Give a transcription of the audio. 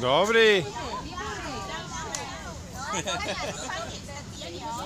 Dobry!